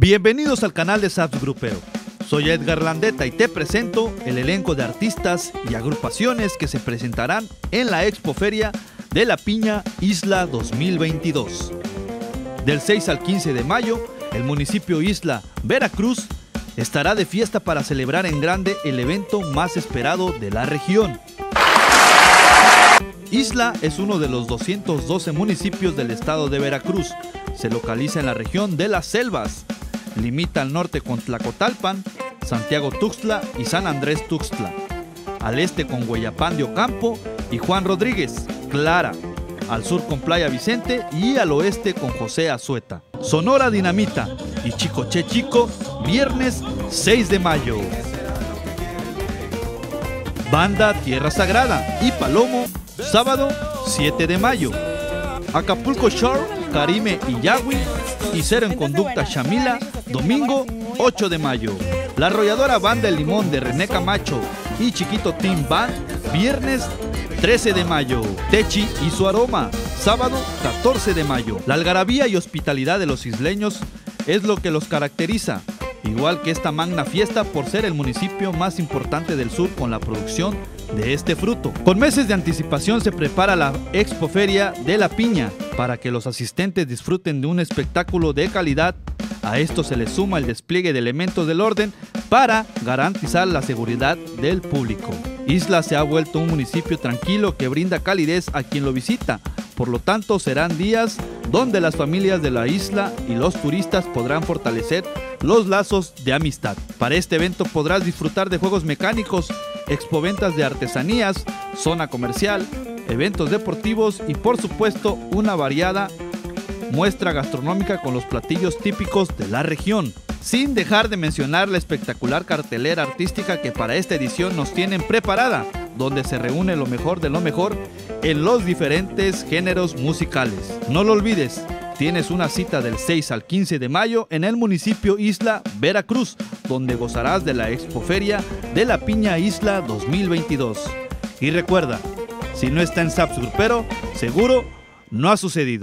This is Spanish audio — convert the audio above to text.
Bienvenidos al canal de Saps Grupero. Soy Edgar Landeta y te presento el elenco de artistas y agrupaciones que se presentarán en la Expoferia de la Piña Isla 2022. Del 6 al 15 de mayo, el municipio Isla Veracruz estará de fiesta para celebrar en grande el evento más esperado de la región. Isla es uno de los 212 municipios del estado de Veracruz. Se localiza en la región de las selvas. Limita al norte con Tlacotalpan, Santiago Tuxtla y San Andrés Tuxtla. Al este con Guayapán de Ocampo y Juan Rodríguez, Clara. Al sur con Playa Vicente y al oeste con José Azueta. Sonora Dinamita y Chicoche Chico, viernes 6 de mayo. Banda Tierra Sagrada y Palomo, sábado 7 de mayo. Acapulco Shore, Karime y Yagüi y Cero en Conducta Shamila, domingo 8 de mayo. La arrolladora Banda El Limón de René Camacho y Chiquito Team Band, viernes 13 de mayo. Techi y su aroma, sábado 14 de mayo. La algarabía y hospitalidad de los isleños es lo que los caracteriza, igual que esta magna fiesta por ser el municipio más importante del sur con la producción de este fruto. Con meses de anticipación se prepara la Expoferia de la Piña para que los asistentes disfruten de un espectáculo de calidad. A esto se le suma el despliegue de elementos del orden para garantizar la seguridad del público. Isla se ha vuelto un municipio tranquilo que brinda calidez a quien lo visita. Por lo tanto, serán días donde las familias de la isla y los turistas podrán fortalecer los lazos de amistad. Para este evento podrás disfrutar de juegos mecánicos, expoventas de artesanías, zona comercial, eventos deportivos y por supuesto una variada muestra gastronómica con los platillos típicos de la región. Sin dejar de mencionar la espectacular cartelera artística que para esta edición nos tienen preparada, donde se reúne lo mejor de lo mejor en los diferentes géneros musicales. No lo olvides, tienes una cita del 6 al 15 de mayo en el municipio Isla Veracruz, donde gozarás de la Expoferia de la Piña Isla 2022. Y recuerda, si no está en Saps Grupero, seguro no ha sucedido.